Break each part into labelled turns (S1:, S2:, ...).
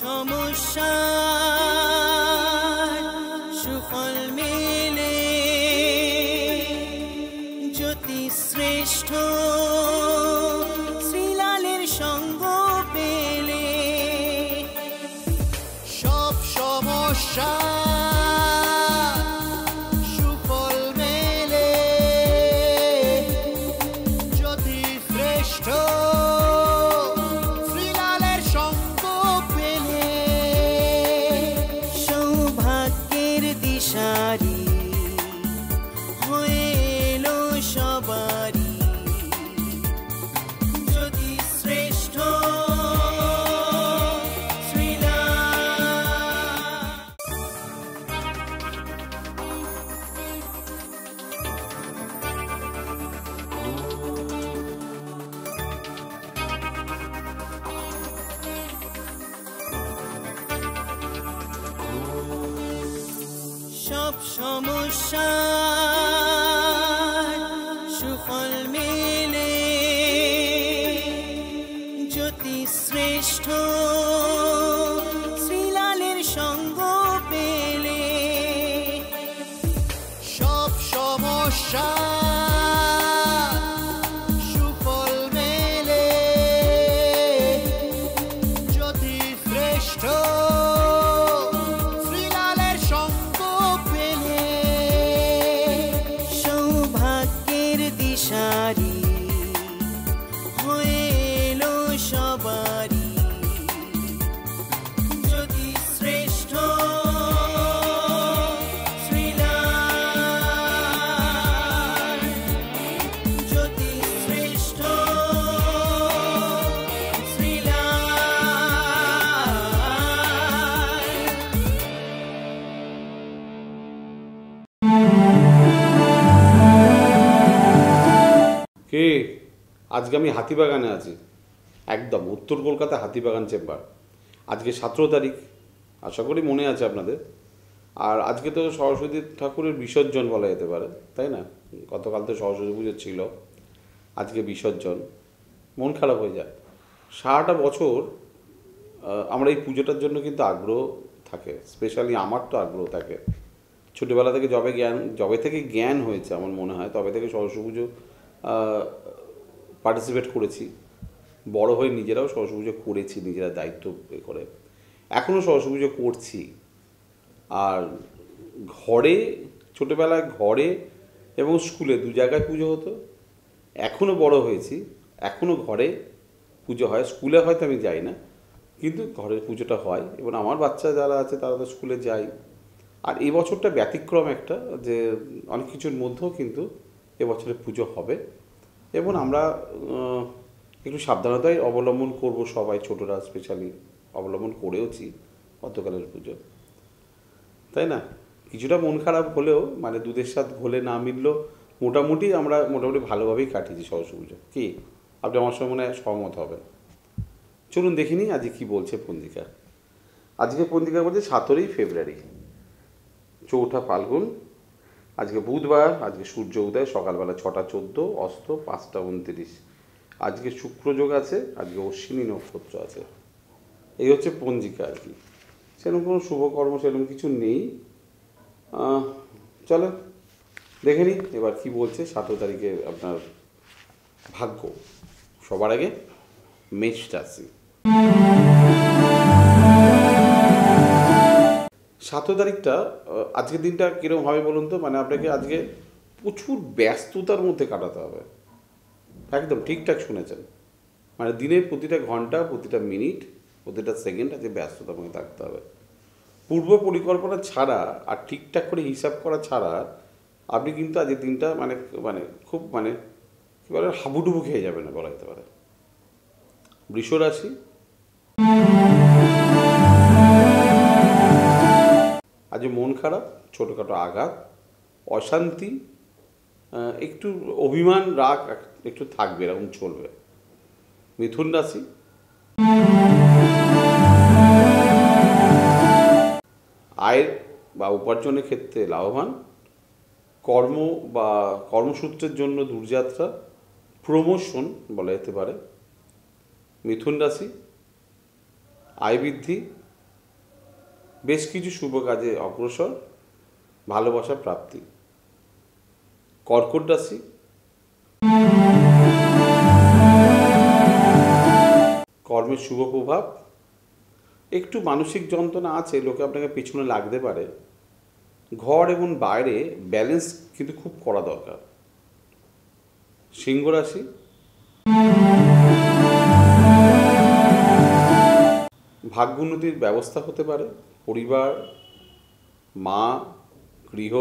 S1: সমস্যা সুফল মেলে। জ্যোতি শ্রেষ্ঠ শ্রীলালের সঙ্গ পেলে।
S2: সব সমস্যা
S1: সব সমস্যা সুফল মেলে। জ্যোতি শ্রেষ্ঠ শ্রীলালের সঙ্গ পেলে।
S2: সব সমস্যা
S3: কে? আজকে আমি হাতিবাগানে আছি। একদম, উত্তর কলকাতা হাতিবাগান চেম্বার। আজকে সতেরো তারিখ, আশা করি মনে আছে আপনাদের। আর আজকে তো সরস্বতী ঠাকুরের বিসর্জন বলা যেতে পারে, তাই না? গতকাল তো সরস্বতী পুজো ছিল, আজকে বিসর্জন। মন খারাপ হয়ে যায়। সারাটা বছর আমরা এই পুজোটার জন্য কিন্তু আগ্রহ থাকে। স্পেশালি আমার তো আগ্রহ থাকে। ছোটোবেলা থেকে যবে জ্ঞান যবে থেকে জ্ঞান হয়েছে আমার মনে হয়। তবে থেকে সরস্বতী পুজো পার্টিসিপেট করেছি। বড় হয়ে নিজেরাও সরস্বতী পুজো করেছি, নিজেরা দায়িত্ব করে। এখনও সরস্বতী পুজো করছি। আর ঘরে, ছোটোবেলায় ঘরে এবং স্কুলে দু জায়গায় পুজো হতো। এখনও বড় হয়েছি। এখনও ঘরে পুজো হয়। স্কুলে হয়তো আমি যাই না, কিন্তু ঘরের পুজোটা হয়। এবং আমার বাচ্চা যারা আছে, তারা তো স্কুলে যায়। আর এই বছরটা ব্যতিক্রম একটা যে, অনেক কিছুর মধ্যেও কিন্তু এবছরে পুজো হবে। এবং আমরা একটু সাবধানতাই অবলম্বন করব সবাই, ছোটরা স্পেশালি অবলম্বন করেওছি গতকালের পুজো। তাই না? কিছুটা মন খারাপ হলেও মানে দুধের সাথে ঘোলে না মিললেও মোটামুটি আমরা মোটামুটি ভালোভাবেই কাটিয়েছি সরস্বতী পুজো। কি? আপনি আমার সঙ্গে মনে হয় সহমত হবেন। চলুন দেখিনি আজকে কি বলছে পঞ্জিকা আজকে পঞ্জিকা বলছে সতেরোই ফেব্রুয়ারি, চৌঠা ফাল্গুন আজকে বুধবার, আজকে সূর্য উদয়, সকালবেলা ছটা চোদ্দ, অস্ত পাঁচটা উনত্রিশ। আজকে শুক্রযোগ আছে, আজকে অশ্বিনী নক্ষত্র আছে। এই হচ্ছে পঞ্জিকা আর কি। সেরকম কোনো শুভকর্ম সেরকম কিছু নেই। চলো, দেখে নিই, এবার কি বলছে সতেরো তারিখে আপনার ভাগ্য। সবার আগে মেষ রাশি। সতেরো তারিখটা আজকের দিনটা কীরকম হবে বলুন তো? মানে আপনাকে আজকে প্রচুর ব্যস্ততার মধ্যে কাটাতে হবে। একদম ঠিকঠাক শুনেছেন। মানে দিনের প্রতিটা ঘণ্টা, প্রতিটা মিনিট, প্রতিটা সেকেন্ড আজকে ব্যস্ততার মধ্যে থাকতে হবে। পূর্ব পরিকল্পনা ছাড়া আর ঠিকঠাক করে হিসাব করা ছাড়া আপনি কিন্তু আজকের দিনটা মানে মানে খুব মানে কী বলে, হাবুডুবু খেয়ে যাবেন বলা যেতে পারে। বৃষ রাশি আজ মন খারাপ, ছোটোখাটো আঘাত, অশান্তি একটু অভিমান, রাগ একটু থাকবে, এরকম চলবে। মিথুন রাশি। আয়ের বা উপার্জনের ক্ষেত্রে লাভবান। কর্ম বা কর্মসূত্রের জন্য দূরযাত্রা, প্রমোশন বলা যেতে পারে। মিথুন রাশি। আয় বৃদ্ধি। বেশ কিছু শুভ কাজে অগ্রসর, ভালোবাসা প্রাপ্তি। কর্কট রাশি। কর্মের শুভ প্রভাব। একটু মানসিক যন্ত্রণা আছে, লোকে আপনাকে পিছনে লাগতে পারে। ঘর এবং বাইরে ব্যালেন্স কিন্তু খুব করা দরকার। সিংহ রাশি। ভাগ্যোন্নতির ব্যবস্থা হতে পারে। পরিবার, মা, গৃহ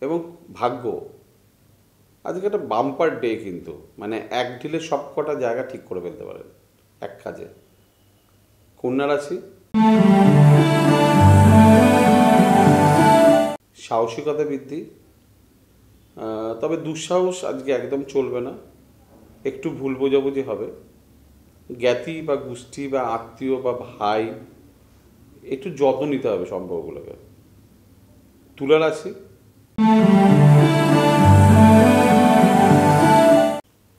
S3: এবং ভাগ্য। আজকে একটা বাম্পার ডে কিন্তু। মানে এক ঢিলে সব কটা জায়গা ঠিক করে ফেলতে পারেন, এক কাজে। কন্যা রাশি? সাহসিকতা বৃদ্ধি। তবে দুঃসাহস আজকে একদম চলবে না। একটু ভুল বোঝাবুঝি হবে। জ্ঞাতি বা গোষ্ঠী বা আত্মীয় বা ভাই একটু যত্ন নিতে হবে সম্পর্কগুলোকে। তুলা রাশি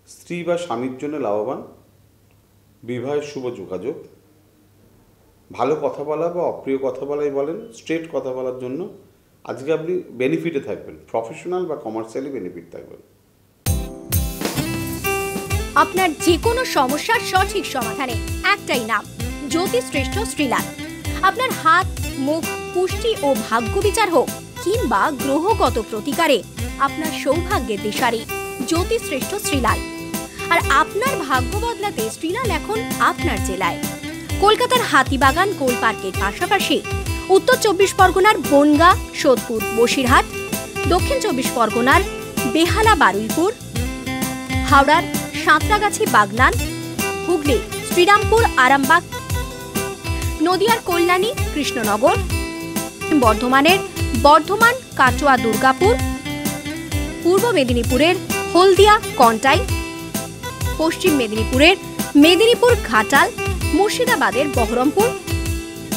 S3: স্ত্রী বা স্বামীর জন্য লাভবান, বিবাহের শুভ যোগাযোগ, ভালো কথা বলা বা অপ্রিয় কথা বলাই বলেন, স্ট্রেট কথা বলার জন্য আজকে আপনি বেনিফিটে থাকবেন প্রফেশনাল বা কমার্শিয়ালি বেনিফিট থাকবেন।
S4: আপনার যে কোনো সমস্যার সঠিক সমাধানে একটাই নাম জ্যোতিশ্রেষ্ঠ শ্রীলাল। আপনার হাত, মুখ, পুষ্টি ও ভাগ্য বিচার হোক, কিংবা গ্রহগত প্রতিকারে আপনার সৌভাগ্যের দিশারি জ্যোতিশ্রেষ্ঠ শ্রীলাল। আর আপনার ভাগ্য বদলাতে শ্রীলাল এখন আপনার জেলায়। কলকাতার হাতিবাগান কোল পার্কের পাশাপাশি উত্তর চব্বিশ পরগনার বনগা, সোদপুর, বসিরহাট, দক্ষিণ চব্বিশ পরগনার বেহালা, বারুইপুর, হাওড়ার সাঁতরাগাছি, বাগনান, হুগলি, শ্রীরামপুর, আরামবাগ নদিয়ার কল্যাণী, কৃষ্ণনগর, বর্ধমানের বর্ধমান, কাটোয়া, দুর্গাপুর, পূর্ব মেদিনীপুরের হলদিয়া, কন্টাই, পশ্চিম মেদিনীপুরের মেদিনীপুর, ঘাটাল, মুর্শিদাবাদের বহরমপুর,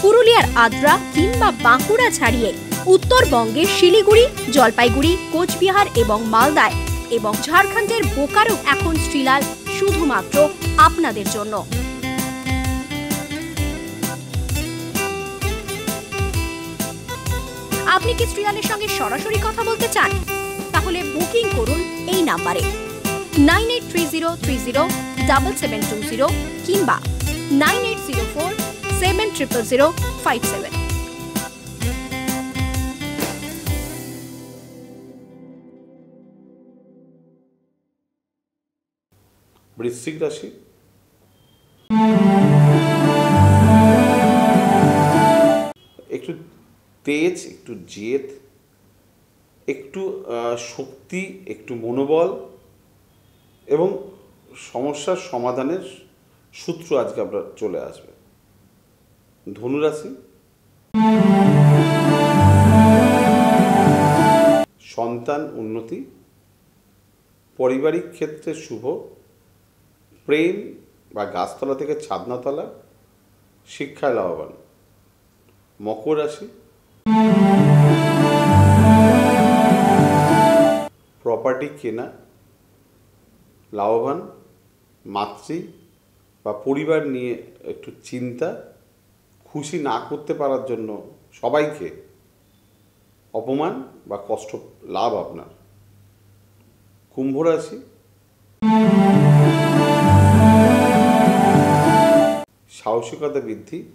S4: পুরুলিয়ার আদ্রা কিংবা বাঁকুড়া ছাড়িয়ে উত্তরবঙ্গের শিলিগুড়ি, জলপাইগুড়ি, কোচবিহার এবং মালদায় এবং ঝাড়খণ্ডের বোকারো এখন শ্রীলাল শুধুমাত্র আপনাদের জন্য। আপনি কি শ্রীলালের সঙ্গে সরাসরি কথা বলতে চান? তাহলে বুকিং করুন এই নাম্বারে। Nine eight three zero three zero double seven two zero কিংবা nine eight zero four seven triple zero five seven.
S3: বৃশ্চিক রাশি। একটু তেজ, একটু জেদ, একটু শক্তি, একটু মনোবল এবং সমস্যার সমাধানের সূত্র আজকে আপনার চলে আসবে। ধনুরাশি। সন্তান উন্নতি। পারিবারিক ক্ষেত্রে শুভ। প্রেম বা গাছতলা থেকে ছাদনাতলা। শিক্ষায় লাভবান। মকর রাশি। প্রপার্টি কেনা, লাভবান, মাতৃ বা পরিবার নিয়ে একটু চিন্তা, খুশি না করতে পারার জন্য সবাইকে অপমান বা কষ্ট লাভ আপনার। কুম্ভ রাশি। সাহসিকতা বৃদ্ধি।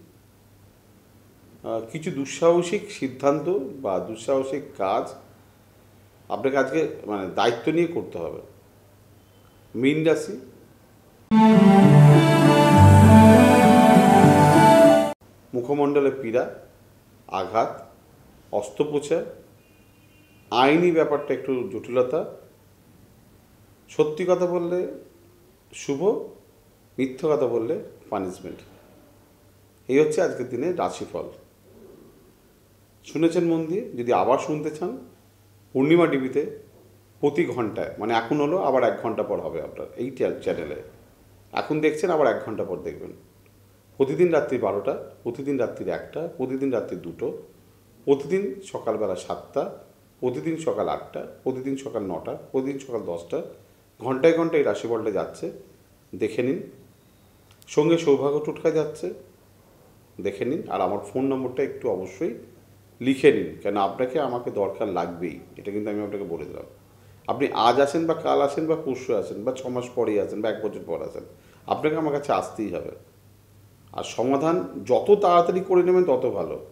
S3: কিছু দুঃসাহসিক সিদ্ধান্ত বা দুঃসাহসিক কাজ আপনাকে আজকে মানে দায়িত্ব নিয়ে করতে হবে। মীন রাশি। মুখমণ্ডলে পীড়া, আঘাত, অস্ত্রোপচার, আইনি ব্যাপারটা একটু জটিলতা। সত্যি কথা বললে শুভ, মিথ্য কথা বললে পানিশমেন্ট এই হচ্ছে আজকের দিনে রাশিফল। শুনেছেন মন দিয়ে? যদি আবার শুনতে চান, পূর্ণিমা টিভিতে প্রতি ঘন্টায় মানে এখন হলো, আবার এক ঘণ্টা পর হবে আপনার, এই চ্যানেলে। এখন দেখছেন, আবার এক ঘণ্টা পর দেখবেন। প্রতিদিন রাত্রি বারোটা, প্রতিদিন রাত্রির একটা, প্রতিদিন রাত্রি দুটো, প্রতিদিন সকালবেলা সাতটা, প্রতিদিন সকাল আটটা, প্রতিদিন সকাল নটা, প্রতিদিন সকাল দশটা, ঘন্টায় ঘন্টায় এই রাশিফলটা যাচ্ছে। দেখে নিন। সঙ্গে সৌভাগ্য টুটকা যাচ্ছে। দেখে নিন। আর আমার ফোন নম্বরটা একটু অবশ্যই লিখে নিন, কেন আপনাকে আমাকে দরকার লাগবেই। এটা কিন্তু আমি আপনাকে বলে দিলাম। আপনি আজ আসেন বা কাল আসেন বা পরশু আসেন বা ছ মাস পরেই আসেন বা এক বছর পর আসেন আপনাকে আমার কাছে আসতেই হবে। আর সমাধান যত তাড়াতাড়ি করে নেবেন তত ভালো।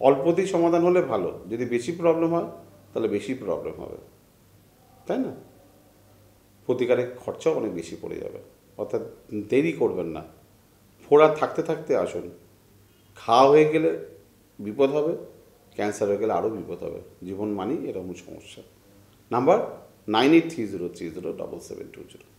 S3: অল্পতেই সমাধান হলে ভালো। যদি বেশি প্রবলেম হয়, তাহলে বেশি প্রবলেম হবে। তাই না? প্রতিকারের খরচাও অনেক বেশি পড়ে যাবে। অর্থাৎ দেরি করবেন না। ফোড়া থাকতে থাকতে আসুন। খাওয়া হয়ে গেলে বিপদ হবে। ক্যান্সার হয়ে গেলে আরও বিপদ হবে। জীবন মানি এরকম সমস্যা। Number nine eight three zero three zero double seven two zero